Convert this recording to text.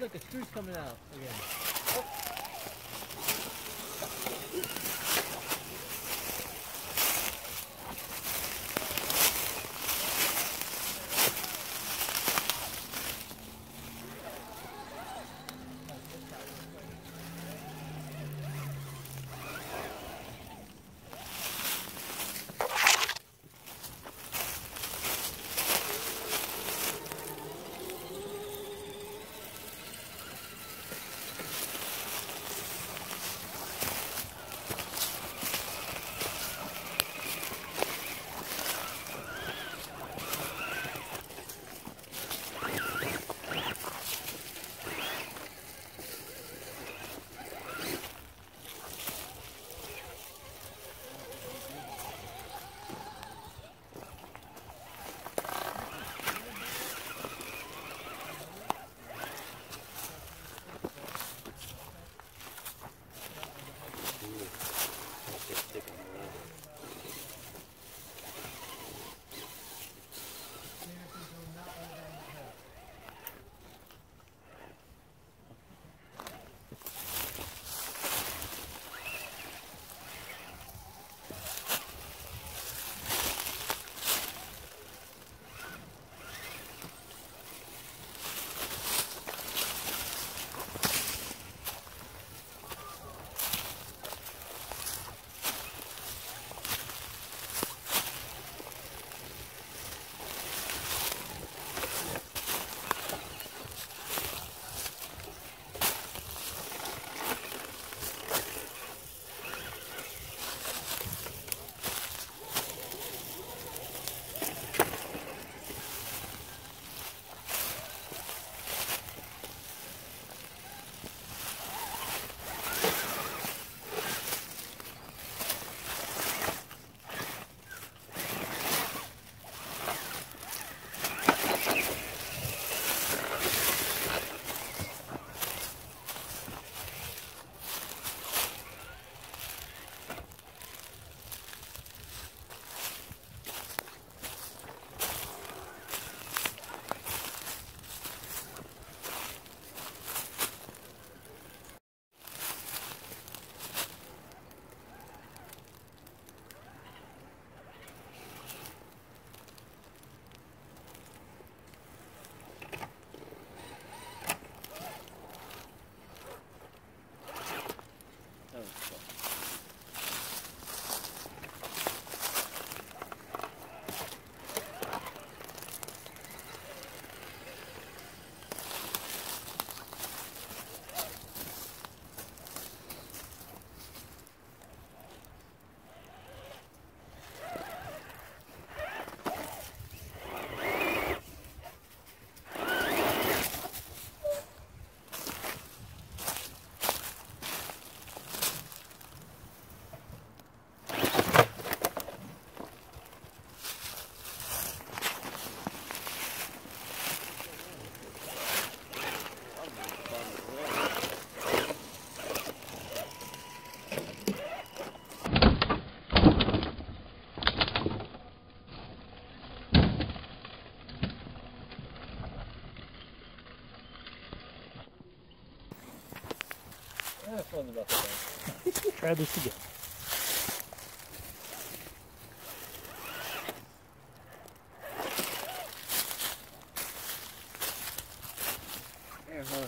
look, a screw's coming out again. was about to say. Try this again. Yeah,